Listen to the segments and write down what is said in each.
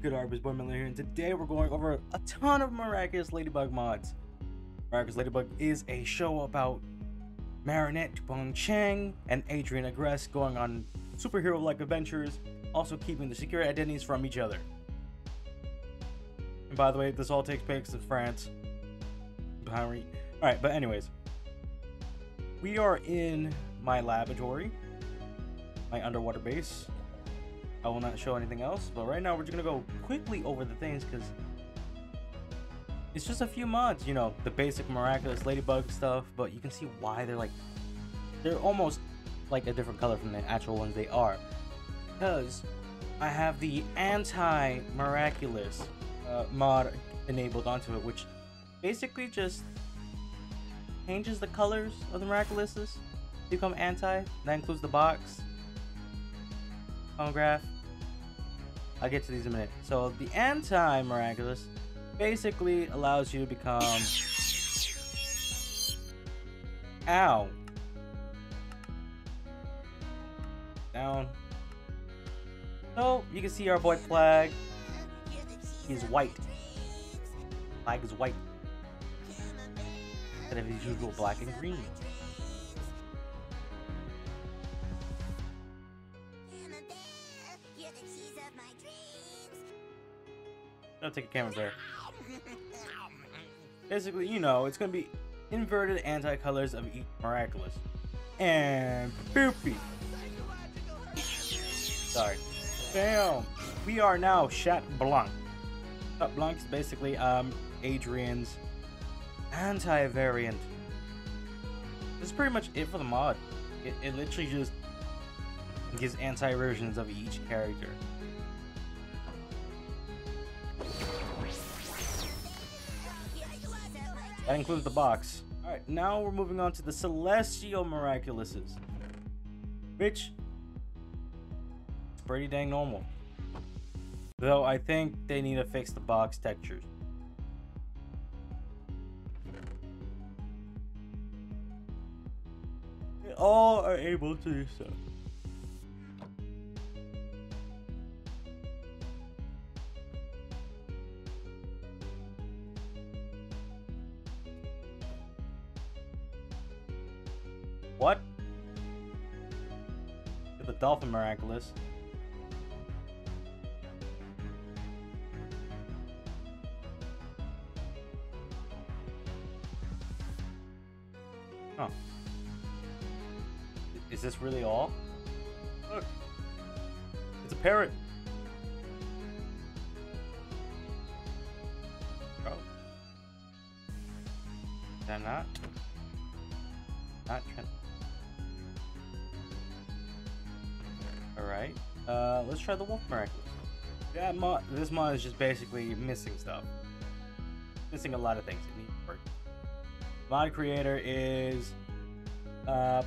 good, Arbus Boy Miller here, and today we're going over a ton of Miraculous Ladybug mods. Miraculous Ladybug is a show about Marinette Dupain-Cheng and Adrien Agreste going on superhero-like adventures, also keeping the secret identities from each other. And by the way, this all takes place in France. Alright, but anyways. We are in my laboratory, my underwater base. I will not show anything else, but right now we're just gonna go quickly over the things because it's just a few mods, you know, the basic miraculous ladybug stuff, but you can see why they're like they're almost like a different color from the actual ones they are. Because I have the anti-miraculous uh, mod enabled onto it, which basically just changes the colors of the miraculouses become anti. That includes the box, phonograph. I'll get to these in a minute. So the anti-miraculous basically allows you to become ow. Down. So you can see our boy Plagg. He's white. Plagg is white. Instead of his usual black and green I'll take a camera there. Basically, you know, it's gonna be inverted anti-colors of each miraculous. And poopy. Sorry. Bam! We are now Chat Blanc. Chat Blanc is basically um Adrien's anti-variant. This is pretty much it for the mod. It, it literally just gives anti-versions of each character. That includes the box. Alright, now we're moving on to the Celestial Miraculouses. Which is pretty dang normal. Though I think they need to fix the box textures. They all are able to do so. What? The dolphin miraculous. Huh. Is this really all? Look. It's a parrot. Oh. Is that not? Not Trent. Uh, let's try the Wolf Miraculous. That mod, this mod is just basically missing stuff. Missing a lot of things. It needs work. Mod creator is uh,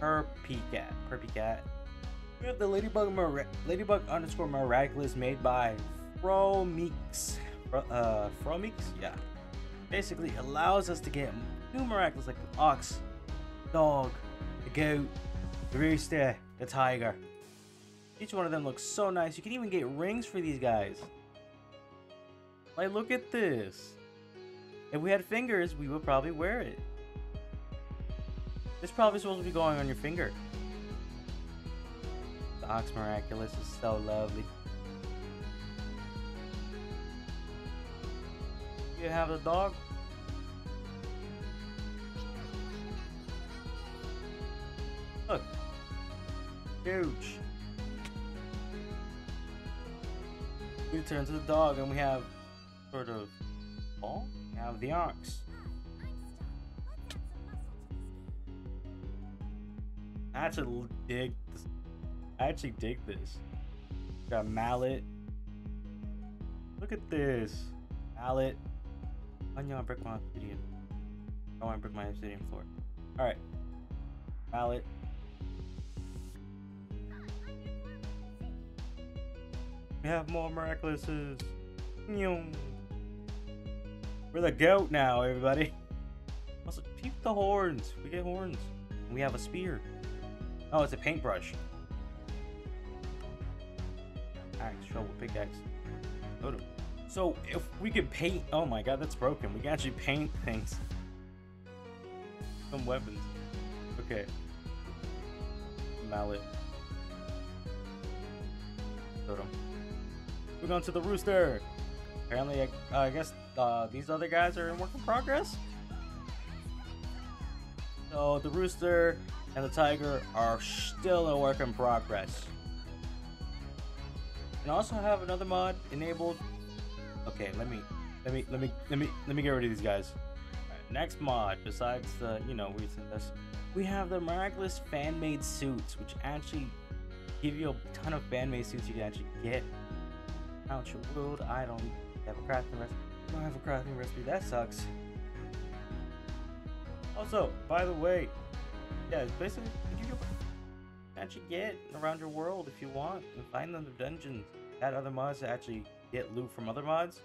purppecat. We have the Ladybug Mir Ladybug underscore Miraculous made by froomiks. Uh, froomiks? Yeah. Basically allows us to get new miraculous like the ox, dog, the goat, the rooster, the tiger. Each one of them looks so nice. You can even get rings for these guys. Like, look at this. If we had fingers, we would probably wear it. It's probably supposed to be going on your finger. The Ox Miraculous is so lovely. You have the dog? Look. Huge. We turn to the dog and we have sort of ball. We have the ox. I actually dig this. I actually dig this. Got mallet. Look at this. Mallet. I break my obsidian. I want to break my obsidian floor. Alright. Mallet. We have more miraculouses. We're the goat now, everybody. Also, peep the horns. We get horns. We have a spear. Oh, it's a paintbrush. Axe, shovel, pickaxe. totem. So if we could paint, oh my god, that's broken. We can actually paint things. Some weapons. Okay. Mallet. Totem. Moving going to the rooster. Apparently, I, uh, I guess uh, these other guys are in work in progress. So the rooster and the tiger are still a work in progress. And also have another mod enabled. Okay, let me, let me, let me, let me, let me get rid of these guys. Alright, next mod, besides the, you know, this, we have the miraculous fan-made suits, which actually give you a ton of fan-made suits you can actually get. Your world. I don't have a crafting recipe. I don't have a crafting recipe. That sucks. Also, by the way, yeah, it's basically you can actually get around your world if you want and find them in dungeons. Add other mods to actually get loot from other mods.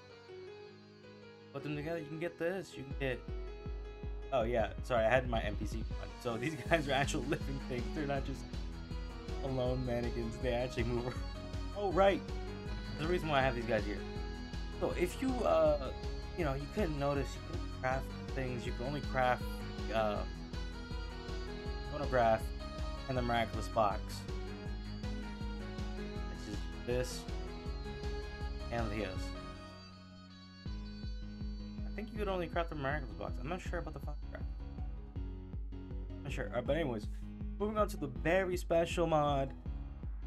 Put them together, you can get this. You can get. Oh yeah, sorry, I had my NPC. Mod. So these guys are actual living things. They're not just alone mannequins. They actually move. around. Oh right, the reason why I have these guys here. So if you, uh, you know, you couldn't notice, you couldn't craft things. You can only craft uh, phonograph and the miraculous box. Which is this and the Leo's. I think you could only craft the miraculous box. I'm not sure about the phonograph. Not sure. Uh, but anyways, moving on to the very special mod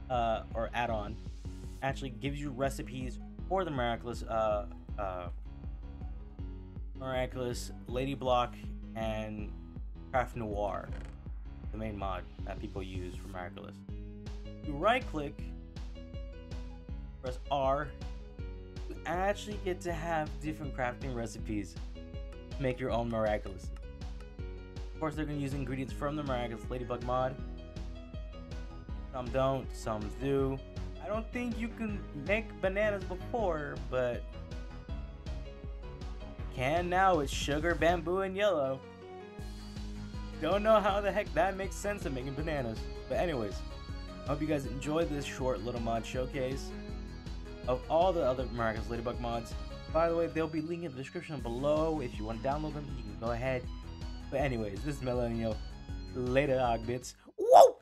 uh, or add-on, actually gives you recipes for the miraculous uh, uh, miraculous Ladyblock and craft noir the main mod that people use for miraculous. You right click press r you actually get to have different crafting recipes to make your own miraculous. Of course they're going to use ingredients from the miraculous ladybug mod. Some don't some do i don't think you can make bananas before but can now with sugar, bamboo, and yellow. Don't know how the heck that makes sense of making bananas. But anyways, I hope you guys enjoyed this short little mod showcase of all the other Miraculous Ladybug mods. By the way, they'll be linked in the description below. If you want to download them, you can go ahead. But anyways, this is Millennial. Later, Ogbits. Whoa!